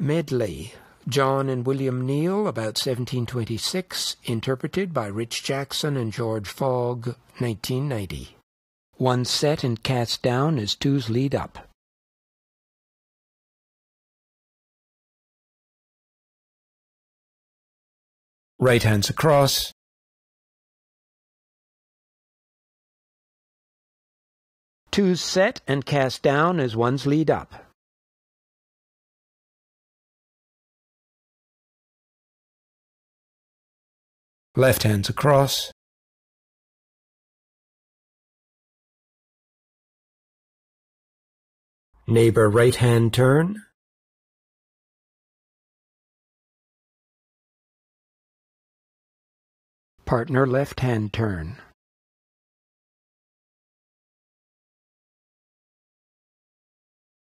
Medly. John and William Neal, about 1726, interpreted by Rich Jackson and George Fogg, 1990. One set and cast down as two's lead up. Right hands across. Two's set and cast down as one's lead up. Left hands across. Neighbor right hand turn. Partner left hand turn.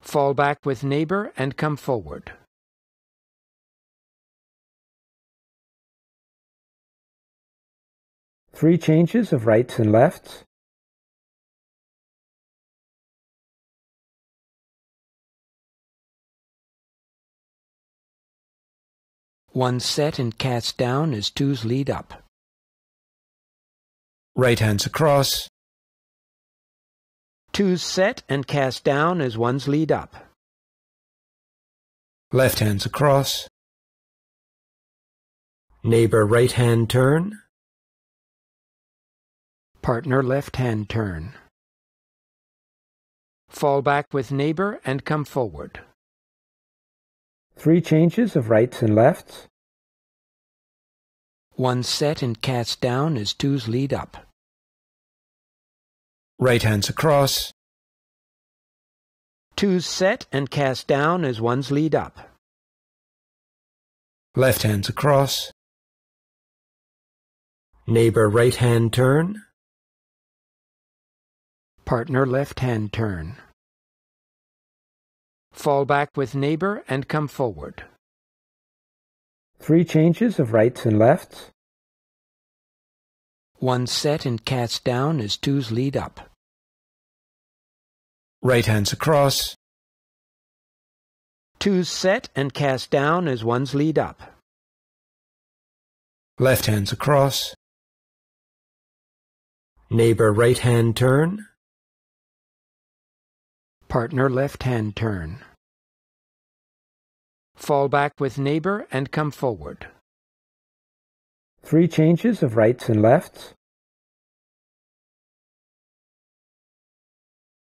Fall back with neighbor and come forward. Three changes of rights and lefts. One set and cast down as two's lead up. Right hands across. Two's set and cast down as one's lead up. Left hands across. Neighbor right hand turn. Partner left hand turn. Fall back with neighbor and come forward. Three changes of rights and lefts. One set and cast down as two's lead up. Right hands across. Two's set and cast down as one's lead up. Left hands across. Neighbor right hand turn. Partner left hand turn. Fall back with neighbor and come forward. Three changes of rights and lefts. One set and cast down as two's lead up. Right hands across. Two's set and cast down as one's lead up. Left hands across. Neighbor right hand turn. Partner left hand turn. Fall back with neighbor and come forward. Three changes of rights and lefts.